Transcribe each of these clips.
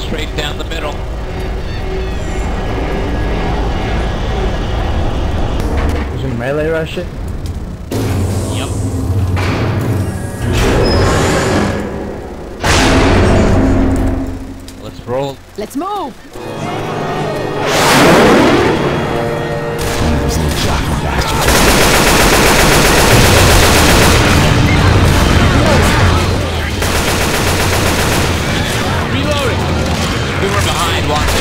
Straight down the middle. Is we melee rush it? Yep. Let's roll. Let's move! Behind watching.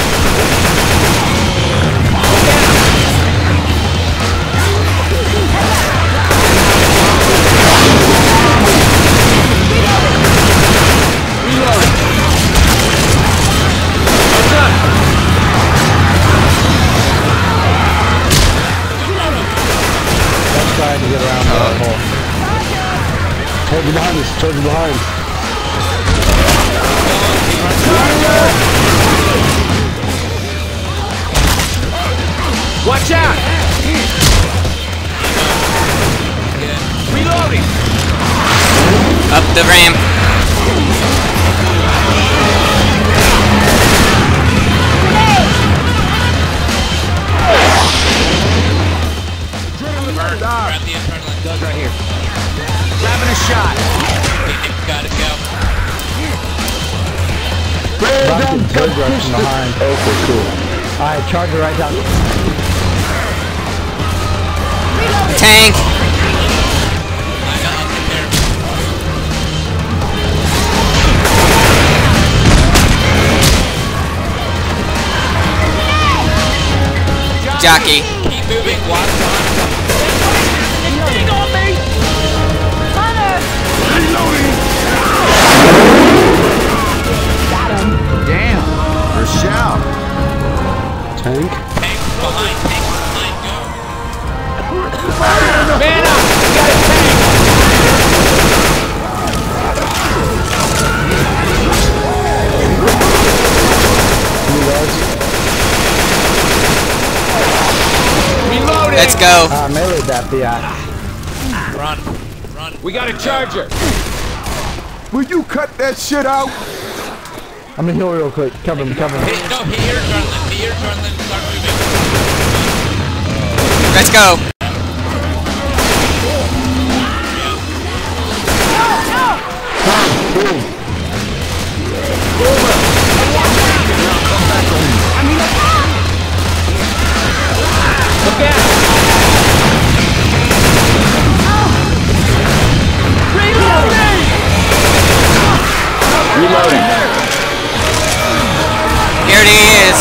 Trying to get around that hole. Charging behind us, charging behind. Watch out! Reloading! Up the ramp. Grab the adrenaline. Doug right here. Grabbing a shot. Gotta go. Rocket good rush from behind. Okay, cool. Alright, charger right down. Tank. I got up in there. Jockey. Keep moving. Watch on. Damn. Rochelle. Tank. Tank behind. Tank Let's go. Uh, melee that BI. Run. Run. We got a charger. Will you cut that shit out? I'm gonna heal real quick. Cover him, cover him. Hit, no, hit your adrenaline. Hit your adrenaline. Let's go. Reloading. Here it is.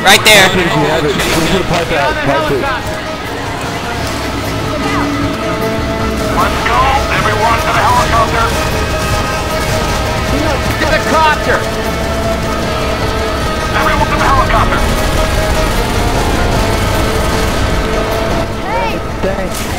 Right there. You have it. Can you put a pipe out? Pipe it. Let's go, everyone to the helicopter. Get the copter! Everyone to the helicopter. Hey. Thanks.